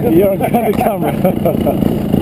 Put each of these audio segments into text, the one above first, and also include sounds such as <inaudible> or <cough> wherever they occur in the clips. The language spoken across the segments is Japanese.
You're on camera. <laughs>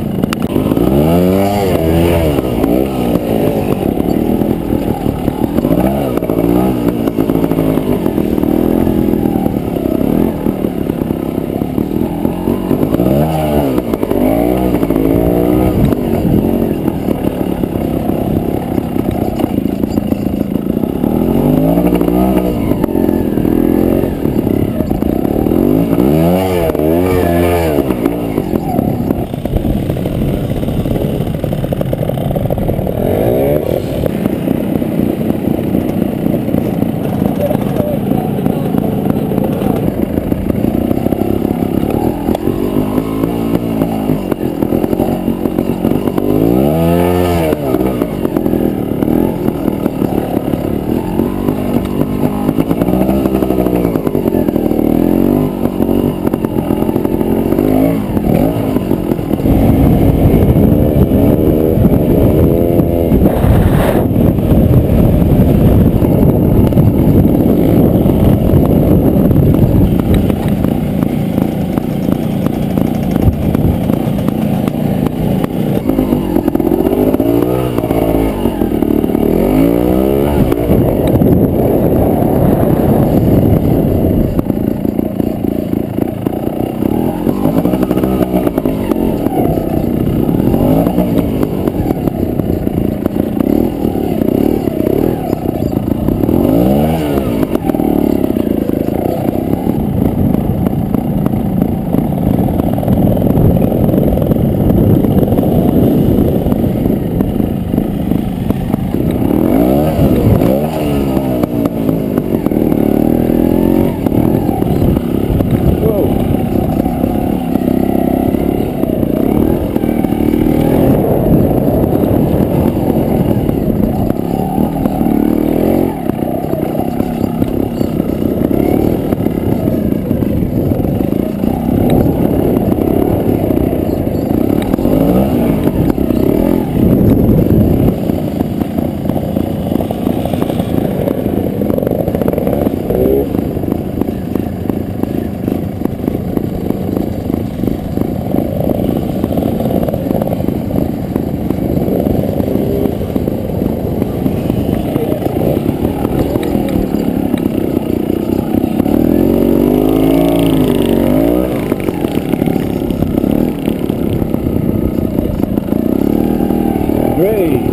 Hey.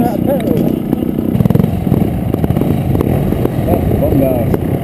You got